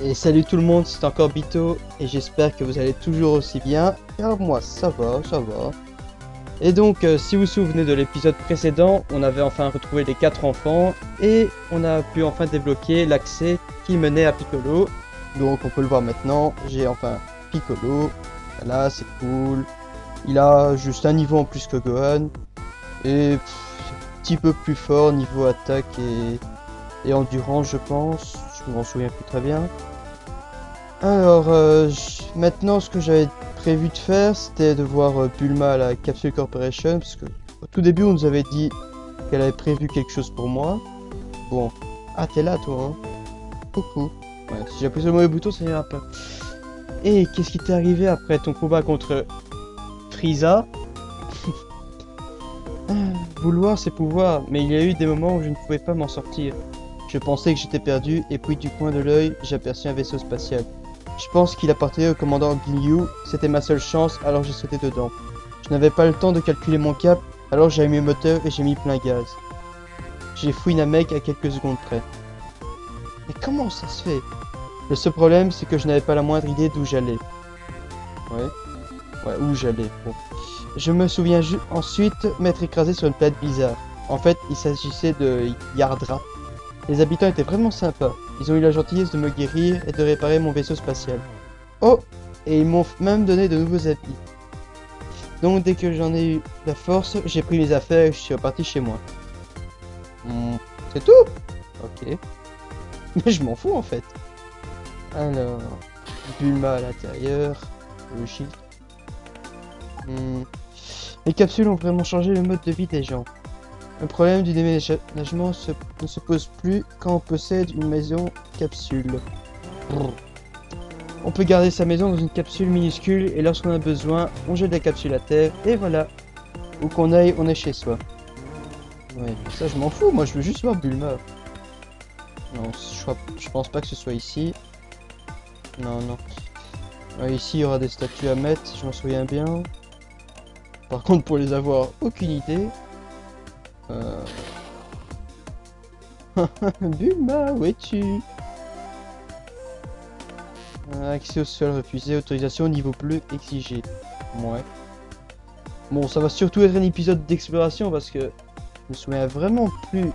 Et salut tout le monde, c'est encore Bito et j'espère que vous allez toujours aussi bien. Car moi ça va, ça va. Et donc, euh, si vous vous souvenez de l'épisode précédent, on avait enfin retrouvé les quatre enfants et on a pu enfin débloquer l'accès qui menait à Piccolo. Donc, on peut le voir maintenant. J'ai enfin Piccolo. Voilà, c'est cool. Il a juste un niveau en plus que Gohan et pff, un petit peu plus fort niveau attaque et, et endurance, je pense. Je m'en souviens plus très bien. Alors, euh, maintenant, ce que j'avais prévu de faire, c'était de voir euh, Bulma à la Capsule Corporation, parce que au tout début, on nous avait dit qu'elle avait prévu quelque chose pour moi. Bon, ah, t'es là, toi, hein Coucou. Si j'appuie sur le mauvais bouton, ça ira pas. Et qu'est-ce qui t'est arrivé après ton combat contre Frieza Ah, Vouloir, c'est pouvoir, mais il y a eu des moments où je ne pouvais pas m'en sortir. Je pensais que j'étais perdu, et puis du coin de l'œil, j'aperçus un vaisseau spatial. Je pense qu'il appartenait au commandant Ginyu, c'était ma seule chance, alors j'ai sauté dedans. Je n'avais pas le temps de calculer mon cap, alors j'ai allumé le moteur et j'ai mis plein gaz. J'ai fouillé Namek à quelques secondes près. Mais comment ça se fait? Le seul problème, c'est que je n'avais pas la moindre idée d'où j'allais. Ouais. Ouais, où j'allais. Je me souviens ensuite m'être écrasé sur une planète bizarre. En fait, il s'agissait de Yardra. Les habitants étaient vraiment sympas. Ils ont eu la gentillesse de me guérir et de réparer mon vaisseau spatial. Oh Et ils m'ont même donné de nouveaux habits. Donc dès que j'en ai eu la force, j'ai pris mes affaires et je suis reparti chez moi. Hmm, C'est tout? Ok. Mais je m'en fous en fait. Alors, Bulma à l'intérieur, logique. Hmm. Les capsules ont vraiment changé le mode de vie des gens. Le problème du déménagement ne se pose plus quand on possède une maison capsule. On peut garder sa maison dans une capsule minuscule et lorsqu'on a besoin, on jette la capsule à terre et voilà. Où qu'on aille, on est chez soi. Ouais, ça je m'en fous, moi je veux juste voir Bulma. Non, je, pense pas que ce soit ici. Non, non. Ici il y aura des statues à mettre, je m'en souviens bien. Par contre, pour les avoir, aucune idée. Euh... Bulma, où es-tu Accès au sol refusé, autorisation au niveau bleu exigé. Ouais. Bon, ça va surtout être un épisode d'exploration parce que je me souviens vraiment plus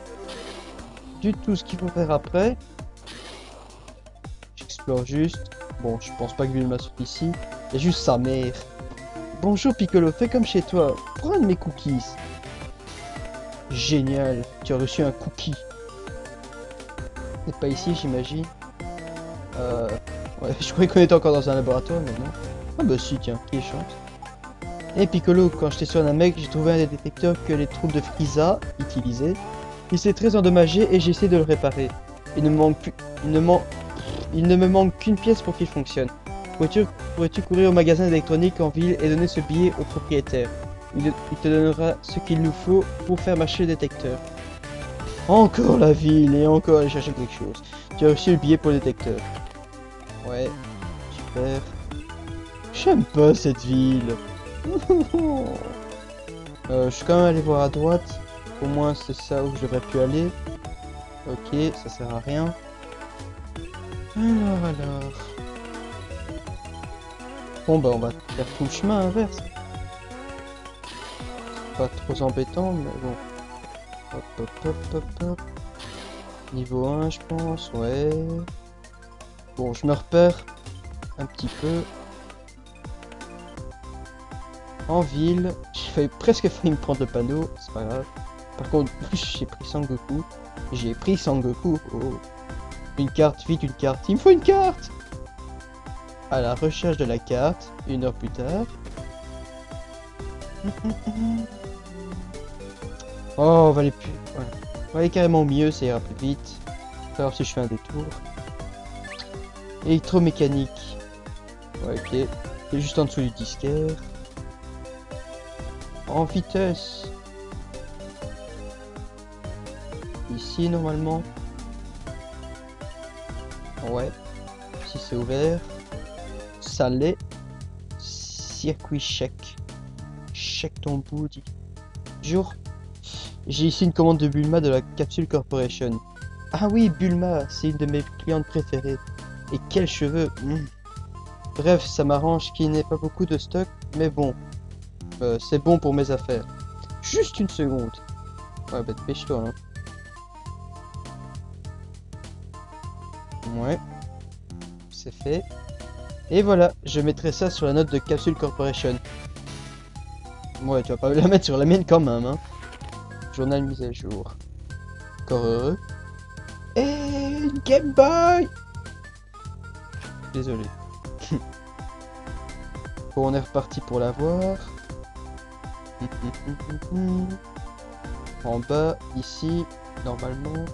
du tout ce qu'il faut faire après. J'explore juste. Bon, je pense pas que Bulma soit ici. Il y a juste sa mère. Bonjour Piccolo, fais comme chez toi. Prends mes cookies. Génial, tu as reçu un cookie. C'est pas ici, j'imagine. Euh... Je croyais qu'on était encore dans un laboratoire, mais non. Ah bah si, tiens, qui est chance. Et Piccolo, quand j'étais sur Namek, j'ai trouvé un des détecteurs que les troupes de Frieza utilisaient. Il s'est très endommagé et j'ai essayé de le réparer. Il ne me manque plus... Il ne, man- Il ne me manque qu'une pièce pour qu'il fonctionne. Pourrais-tu pourrais-tu courir au magasin d'électronique en ville et donner ce billet au propriétaire? Il, te donnera ce qu'il nous faut pour faire marcher le détecteur. Encore la ville et encore aller chercher quelque chose. Tu as reçu le billet pour le détecteur. Ouais, super. J'aime pas cette ville. Euh, je suis quand même allé voir à droite. Au moins c'est ça où j'aurais pu aller. Ok, ça sert à rien. Alors, alors. Bon bah on va faire tout le chemin inverse. Pas trop embêtant, mais bon. Hop hop hop hop hop. Niveau 1 je pense, ouais. Bon, je me repère un petit peu. En ville, j'ai presque failli me prendre le panneau, c'est pas grave. Par contre, j'ai pris Sangoku. J'ai pris Sangoku. Oh. Une carte, vite une carte. Il me faut une carte À la recherche de la carte, une heure plus tard. Oh, on va aller plus. On va aller carrément au milieu, ça ira plus vite. Voir si je fais un détour. Électromécanique. Ouais, ok. C'est juste en dessous du disquaire. En vitesse. Ici, normalement. Ouais. Si c'est ouvert. L'est. Circuit chèque. Chèque ton dit. Jour. J'ai ici une commande de Bulma de la Capsule Corporation. Ah oui, Bulma, c'est une de mes clientes préférées. Et quels cheveux hmm. Bref, ça m'arrange qu'il n'ait pas beaucoup de stock, mais bon. Euh, c'est bon pour mes affaires. Juste une seconde. Ouais, bah dépêche-toi, hein. Ouais. C'est fait. Et voilà, je mettrai ça sur la note de Capsule Corporation. Ouais, tu vas pas la mettre sur la mienne quand même, hein. Journal mise à jour. Encore heureux. Et Game Boy Désolé. bon, on est reparti pour la voir. en bas, ici, normalement.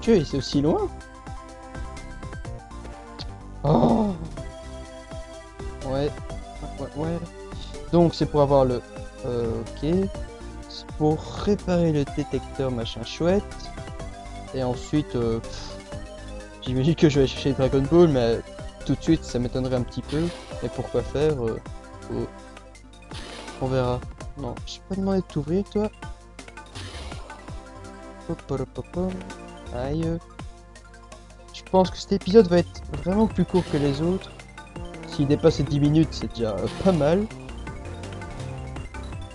Tu es, c'est aussi loin? Oh Ouais. Ouais, ouais. Donc c'est pour avoir le... Euh, ok. C'est pour réparer le détecteur machin chouette. Et ensuite... Euh, J'imagine que je vais chercher Dragon Ball, mais tout de suite ça m'étonnerait un petit peu. Et pourquoi faire euh, oh. On verra. Non, je pas demandé de t'ouvrir toi. Aïe. Je pense que cet épisode va être vraiment plus court que les autres. S'il dépasse les 10 minutes, c'est déjà pas mal.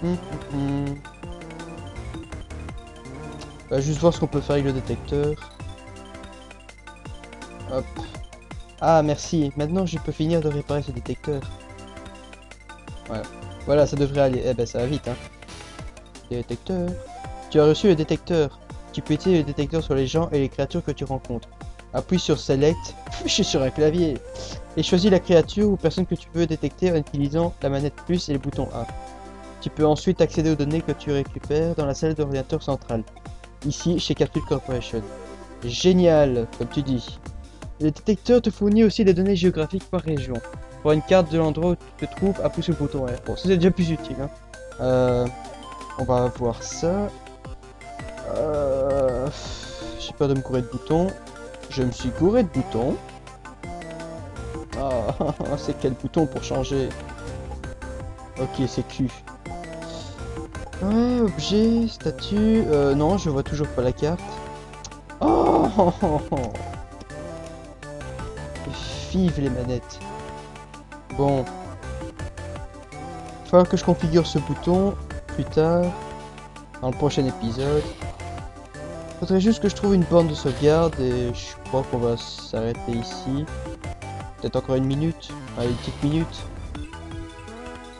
On va juste voir ce qu'on peut faire avec le détecteur. Hop. Ah, merci. Maintenant, je peux finir de réparer ce détecteur. Voilà. Voilà, ça devrait aller. Eh ben, ça va vite, hein. Détecteur. Tu as reçu le détecteur. Tu peux utiliser le détecteur sur les gens et les créatures que tu rencontres. Appuie sur Select, je suis sur un clavier, et choisis la créature ou personne que tu veux détecter en utilisant la manette plus et le bouton A. Tu peux ensuite accéder aux données que tu récupères dans la salle d'ordinateur centrale, ici chez Capsule Corporation. Génial, comme tu dis. Le détecteur te fournit aussi des données géographiques par région. Pour une carte de l'endroit où tu te trouves, appuie sur le bouton. Bon, c'est déjà plus utile. Hein. Euh, on va voir ça. Euh, J'ai peur de me courir de boutons. Je me suis couré de boutons. Ah, c'est quel bouton pour changer? Ok, c'est Q. Ouais, objet, statut... Euh, non, je vois toujours pas la carte. Oh Vive les manettes. Bon. Il va falloir que je configure ce bouton plus tard, dans le prochain épisode. Faudrait juste que je trouve une borne de sauvegarde et je crois qu'on va s'arrêter ici. Peut-être encore une minute. Allez, une petite minute.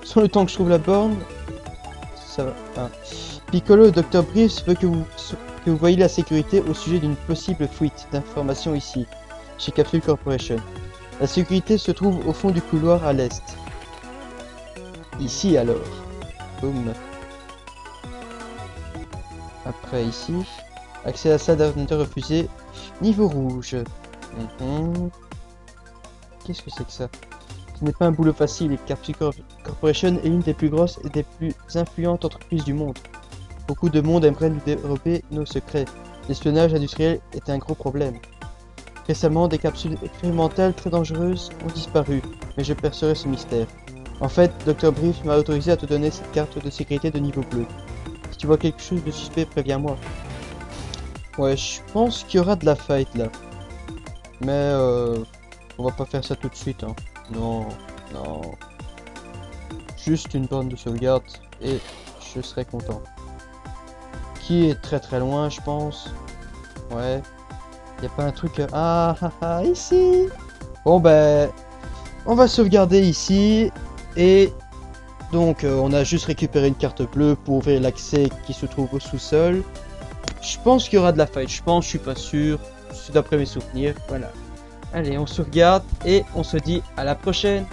Sans le temps que je trouve la borne, Piccolo et Dr. Briefs veut que vous, que vous voyez la sécurité au sujet d'une possible fuite d'informations ici, chez Capsule Corporation. La sécurité se trouve au fond du couloir à l'est. Ici alors. Boum. Après ici. Accès à la salle d'ordinateur refusé. Niveau rouge. Mhm. Qu'est-ce que c'est que ça? Ce n'est pas un boulot facile et Capsule Corporation est l'une des plus grosses et des plus influentes entreprises du monde. Beaucoup de monde aimerait nous développer nos secrets. L'espionnage industriel est un gros problème. Récemment, des capsules expérimentales très dangereuses ont disparu, mais je percerai ce mystère. En fait, Dr. Brief m'a autorisé à te donner cette carte de sécurité de niveau bleu. Si tu vois quelque chose de suspect, préviens-moi. Ouais, je pense qu'il y aura de la fight là. Mais euh, on va pas faire ça tout de suite. Hein. Non, non. Juste une borne de sauvegarde et je serai content. Qui est très très loin, je pense. Ouais. Y a pas un truc... Euh, ah, ah, ah, ici Bon ben... On va sauvegarder ici. Et... Donc, euh, on a juste récupéré une carte bleue pour ouvrir l'accès qui se trouve au sous-sol. Je pense qu'il y aura de la fight, je pense, je suis pas sûr. C'est d'après mes souvenirs, voilà. Allez, on sauvegarde et on se dit à la prochaine